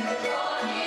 Lord.